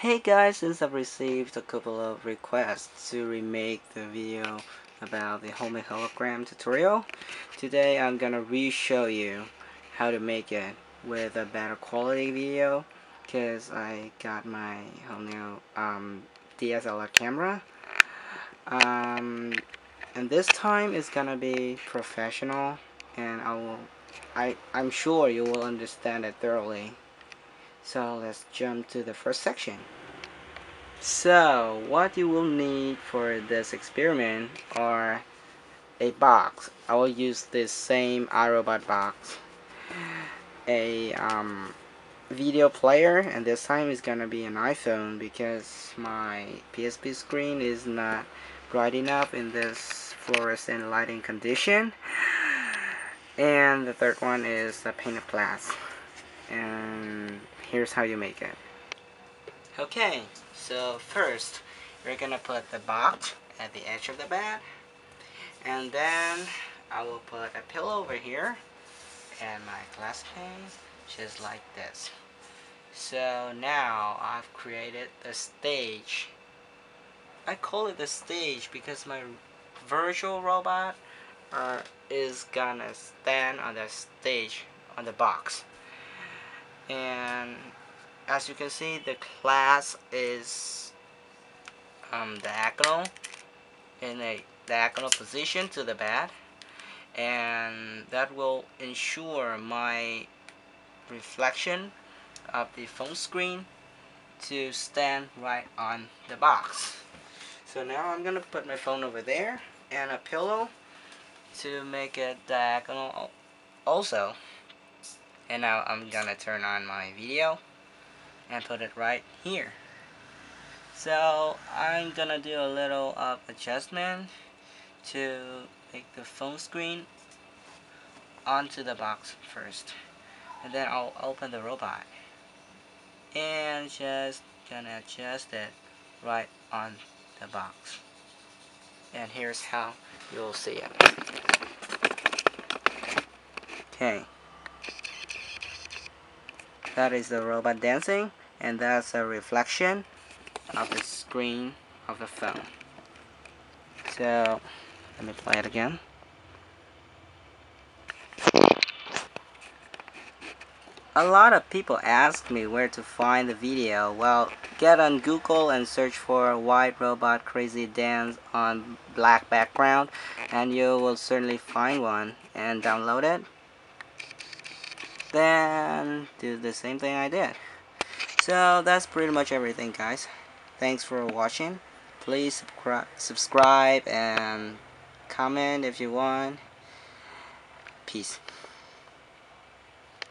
Hey guys, since I've received a couple of requests to remake the video about the homemade hologram tutorial, today I'm gonna re-show you how to make it with a better quality video because I got my whole new um, DSLR camera. Um, and this time it's gonna be professional and I will I, I'm sure you will understand it thoroughly so let's jump to the first section. So what you will need for this experiment are a box. I will use this same iRobot box. A um, video player and this time it's gonna be an iPhone because my PSP screen is not bright enough in this fluorescent lighting condition and the third one is a pane of glass and here's how you make it. Okay, so first we're gonna put the box at the edge of the bed and then I will put a pillow over here and my glass pane just like this. So now I've created the stage. I call it the stage because my virtual robot uh, is gonna stand on the stage on the box and as you can see the class is um, diagonal in a diagonal position to the bed and that will ensure my reflection of the phone screen to stand right on the box. So now I'm gonna put my phone over there and a pillow to make it diagonal also and now I'm gonna turn on my video and put it right here. So I'm gonna do a little uh, adjustment to make the phone screen onto the box first. And then I'll open the robot. And just gonna adjust it right on the box. And here's how you'll see it. Okay that is the robot dancing and that's a reflection of the screen of the phone. So let me play it again. A lot of people ask me where to find the video. Well get on google and search for white robot crazy dance on black background and you will certainly find one and download it then do the same thing I did. So that's pretty much everything guys. Thanks for watching. Please subscribe and comment if you want. Peace.